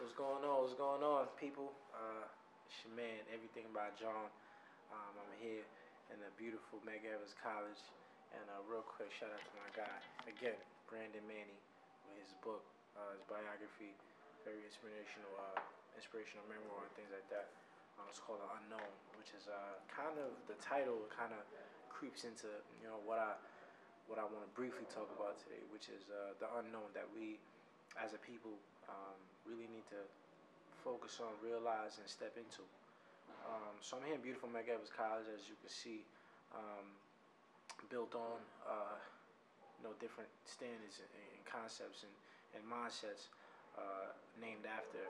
What's going on? What's going on, people? Uh, it's your man, Everything About John. Um, I'm here in the beautiful Medgar Evers College, and uh, real quick shout out to my guy again, Brandon Manny, with his book, uh, his biography, very inspirational, uh, inspirational memoir and things like that. Uh, it's called The Unknown, which is uh, kind of the title. Kind of creeps into you know what I what I want to briefly talk about today, which is uh, the unknown that we as a people um, really need to focus on, realize, and step into. Um, so I'm here in beautiful Evers College, as you can see, um, built on uh, you know different standards and, and concepts and, and mindsets uh, named after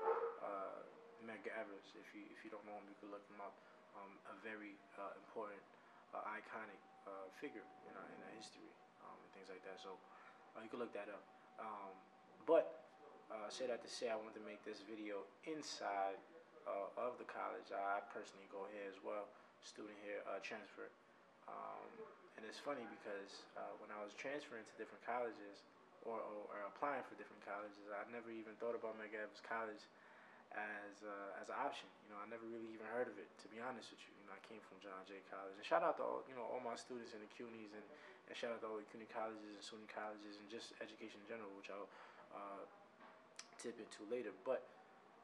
uh. If you if you don't know him, you can look him up. Um, a very uh, important, uh, iconic uh, figure in know, in our history um, and things like that. So you can look that up. Um, but uh, say that to say I wanted to make this video inside uh, of the college. I personally go here as well, student here, uh, transfer. Um, and it's funny because uh, when I was transferring to different colleges or, or, or, applying for different colleges, I never even thought about Medgar Evers College as uh, as an option. You know, I never really even heard of it. To be honest with you, you know, I came from John Jay College. And shout out to all you know all my students in the CUNYs and, and shout out to all the CUNY colleges and SUNY colleges and just education in general, which I'll uh, tip into later. But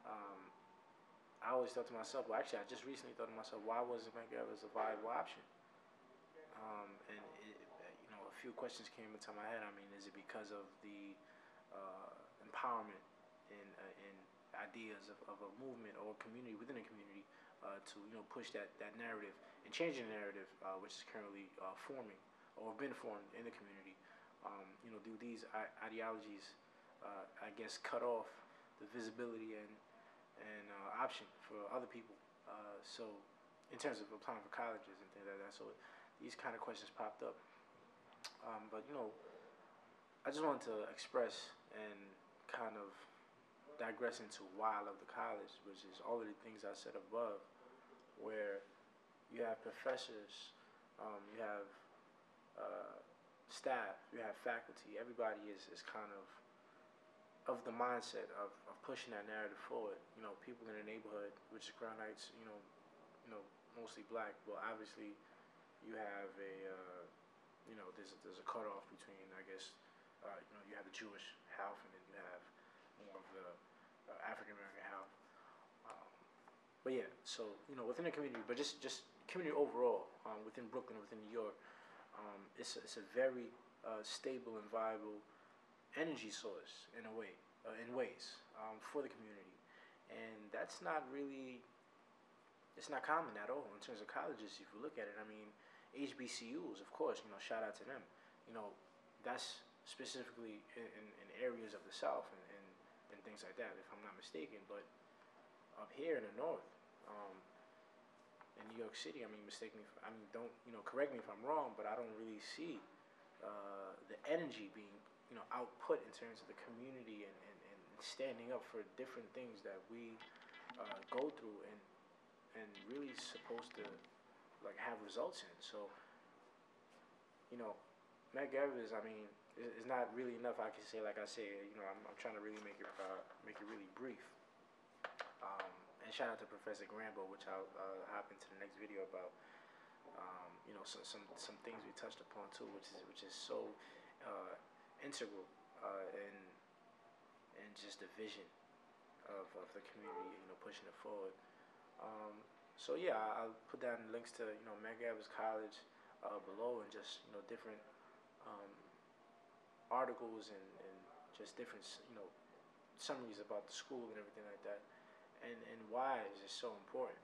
um, I always thought to myself, well, actually, I just recently thought to myself, why wasn't Evers a viable option? Um, and it, you know, a few questions came into my head. I mean, is it because of the uh, empowerment in uh, ideas of, of a movement or a community within a community uh, to you know push that that narrative and change the narrative, uh, which is currently uh, forming or been formed in the community? Um, you know, do these ideologies uh, I guess, cut off the visibility and and uh, option for other people. Uh, so, in terms of applying for colleges and things like that, so these kind of questions popped up. Um, but you know, I just wanted to express and kind of digress into why I love the college, which is all of the things I said above, where you have professors, um, you have uh, staff, you have faculty. Everybody is is kind of of the mindset of, of pushing that narrative forward. You know, people in the neighborhood, which is Crown Heights, you know, you know, mostly black. but obviously, you have a, uh, you know, there's a, there's a cutoff between, I guess, uh, you know, you have the Jewish half, and then you have more of the uh, African American half. Um, but yeah, so you know, within the community, but just just community overall, um, within Brooklyn, within New York, um, it's a, it's a very uh, stable and viable energy source in a way, uh, in ways um, for the community, and that's not really, it's not common at all in terms of colleges. If you look at it, I mean, HBCUs, of course, you know, shout out to them. You know, that's specifically in, in, in areas of the South and, and, and things like that, if I'm not mistaken. But up here in the North, um, in New York City, I mean, mistake me. If, I mean, don't you know? Correct me if I'm wrong, but I don't really see uh, the energy being you know output in terms of the community and, and, and standing up for different things that we uh, go through and and really supposed to like have results in. So you know, Medgar Evers, I mean, it's not really enough. I can say, like I said, you know, I'm, I'm trying to really make it uh, make it really brief. Um, and shout out to Professor Grambo, which I'll uh, hop into the next video about. Um, you know, some some some things we touched upon too, which is which is so uh, integral uh, in in just the vision of, of the community, you know, pushing it forward. Um, so yeah, I'll put down links to you know Evers College uh, below, and just you know different um, articles and, and just different you know summaries about the school and everything like that, and and why is it so important.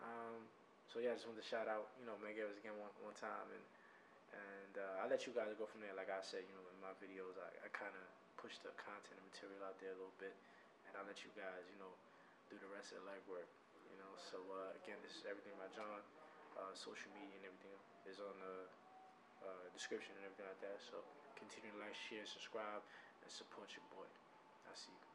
Um, so yeah, I just wanted to shout out you know Evers again one one time and. And uh, I'll let you guys go from there. Like I said, you know, in my videos, I, I kind of push the content and material out there a little bit. And I'll let you guys, you know, do the rest of the legwork. You know, so uh, again, this is everything by John. Uh, social media and everything is on the uh, description and everything like that. So continue to like, share, subscribe, and support your boy. I see you.